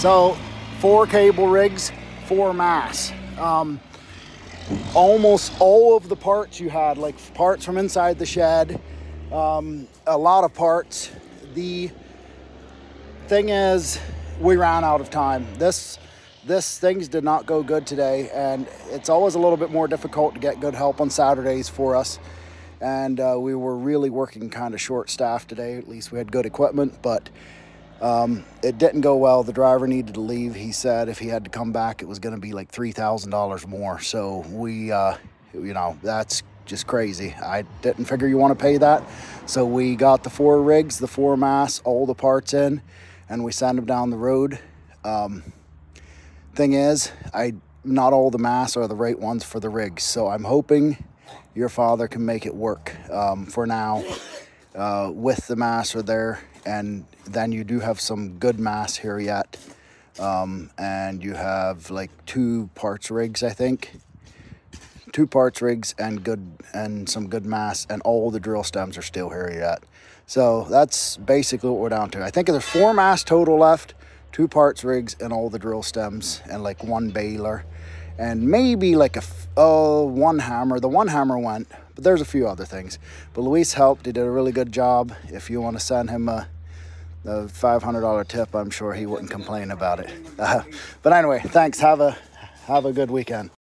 So four cable rigs, four mass. Um, almost all of the parts you had, like parts from inside the shed, um, a lot of parts. The thing is, we ran out of time. This this things did not go good today, and it's always a little bit more difficult to get good help on Saturdays for us. And uh, we were really working kind of short staff today. At least we had good equipment, but um, it didn't go well. The driver needed to leave. He said if he had to come back, it was going to be like $3,000 more. So we, uh, you know, that's just crazy. I didn't figure you want to pay that. So we got the four rigs, the four mass, all the parts in, and we sent them down the road. Um, thing is, I not all the mass are the right ones for the rigs. So I'm hoping your father can make it work um, for now uh, with the mass are there and then you do have some good mass here yet. Um, and you have like two parts rigs I think. Two parts rigs and good and some good mass and all the drill stems are still here yet. So that's basically what we're down to. I think there's four mass total left two parts rigs and all the drill stems and like one bailer. And maybe like a oh one hammer. The one hammer went but there's a few other things. But luis helped. He did a really good job. If you want to send him a, a $500 tip i'm sure he wouldn't complain about it. Uh, but anyway thanks. Have a have a good weekend